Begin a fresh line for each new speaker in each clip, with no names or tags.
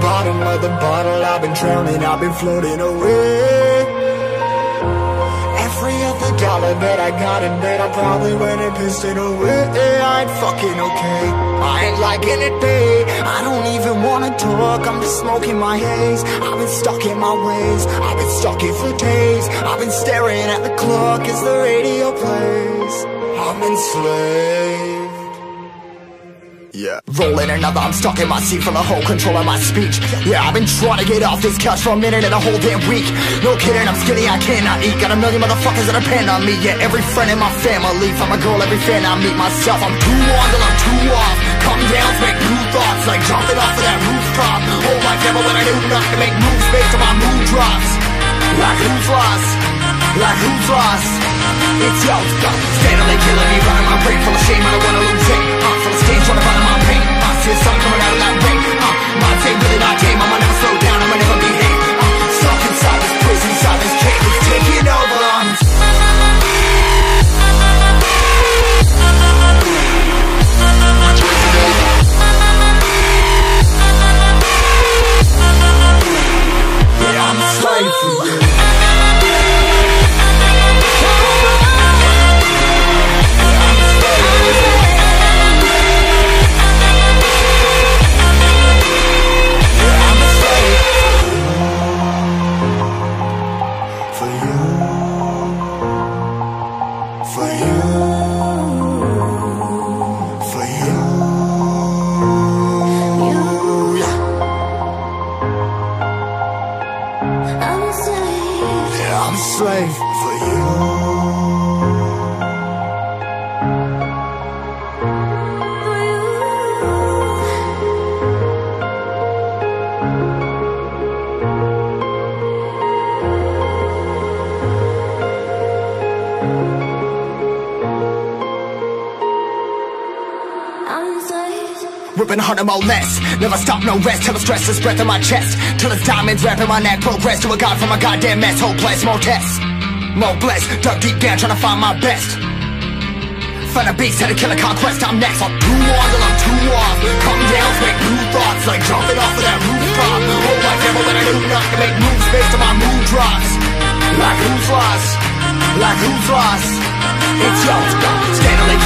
bottom of the bottle. I've been drowning, I've been floating away. Every other dollar that I got in bed I probably went and pissed it away. I ain't fucking okay. I ain't liking it, babe. I don't even wanna talk. I'm just smoking my haze. I've been stuck in my ways. I've been stuck here for days. I've been staring at the clock. As the radio plays. I'm enslaved yeah. Rolling another, I'm stuck in my seat for the whole control of my speech. Yeah, I've been trying to get off this couch for a minute and a whole damn week. No kidding, I'm skinny, I cannot eat. Got a million motherfuckers that depend on me. Yeah, every friend in my family. From a girl, every fan I meet myself. I'm too on till I'm too off. Come down, make new thoughts, like jumping off of that rooftop. Whole life never when I do nothing to make moves based on my mood drops. Like who's lost? Like who's lost? It's yo, steadily killing me, running my brain full of shame. I don't wanna lose it. Full of stage, trying to find my pain. I see the sun coming out of that rain. Uh, my day really not tame. I'ma never slow down. I'ma never behave. Uh, stuck inside this prison, inside harder, more less. Never stop, no rest. Till the stress is breath in my chest. Till it's diamonds wrapping my neck. Progress to a god from a goddamn mess. Hopeless, more tests. More blessed. Dug deep down, trying to find my best. Find a beast, had a conquest. I'm next. I'm too on till I'm too off. Come down, make new thoughts. Like jumping off of that rooftop. Whole life never when I do nothing. Make moves based on my mood drops. Like who's lost? Like who's lost? It's yo, steadily killing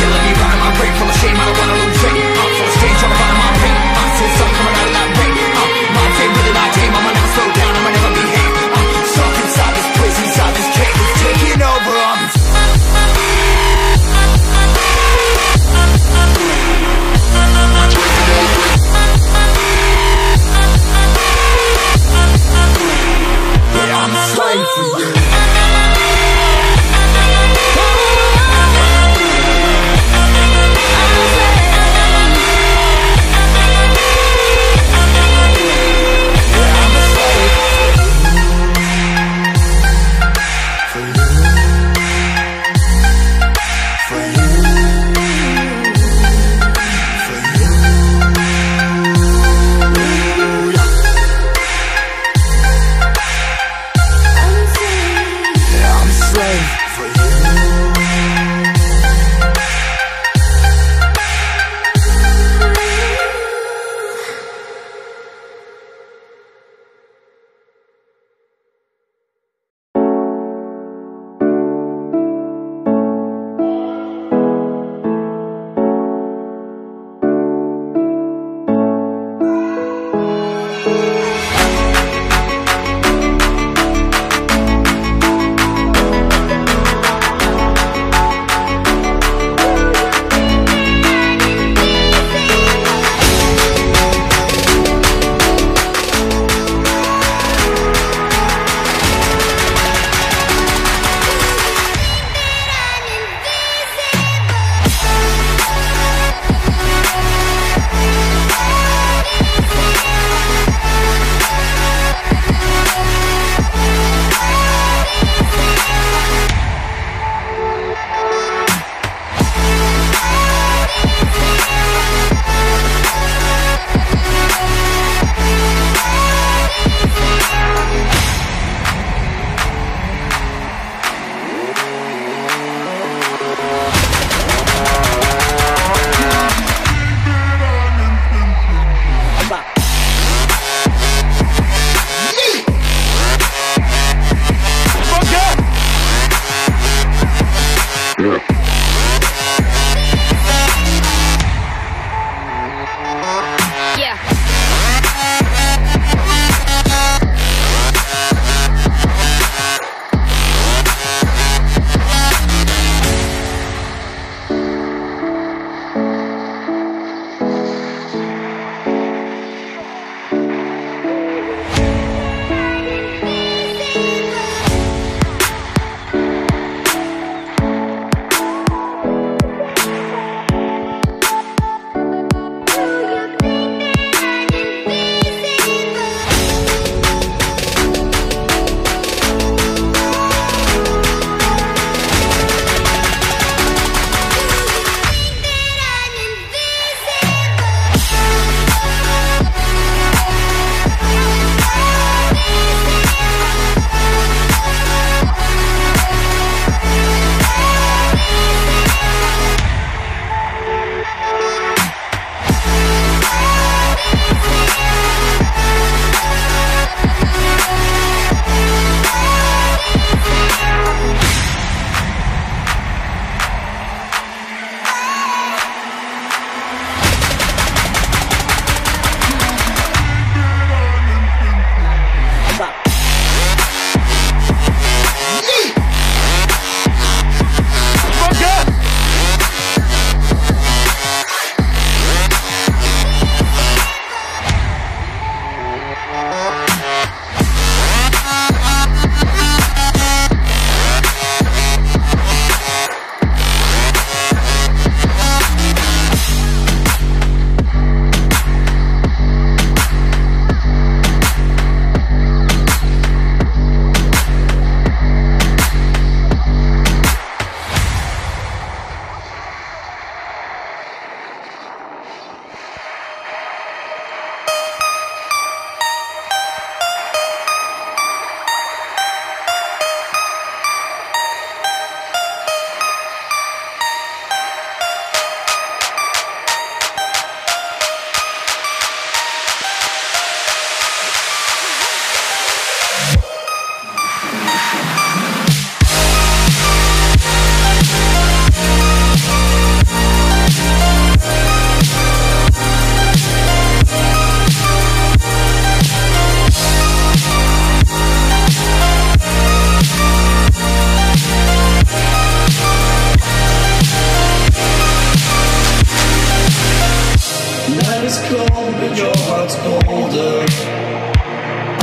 older,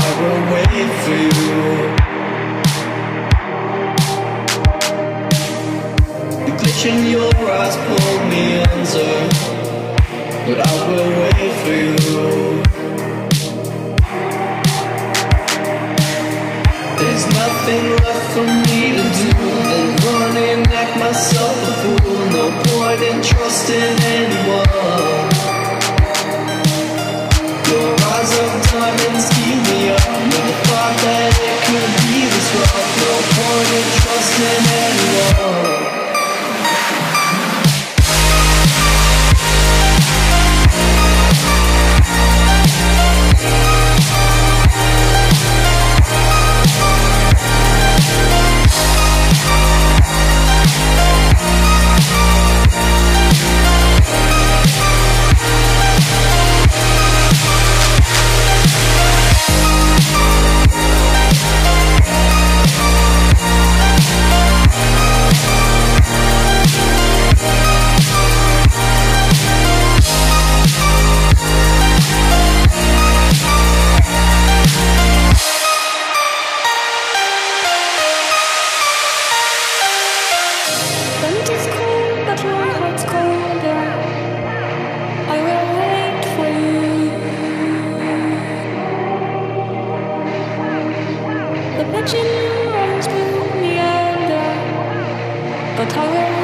I will wait for you. The glitch
in your eyes pulled me under, but I will wait for you. There's nothing left for me to do than
running out. The runs to the under, but I will.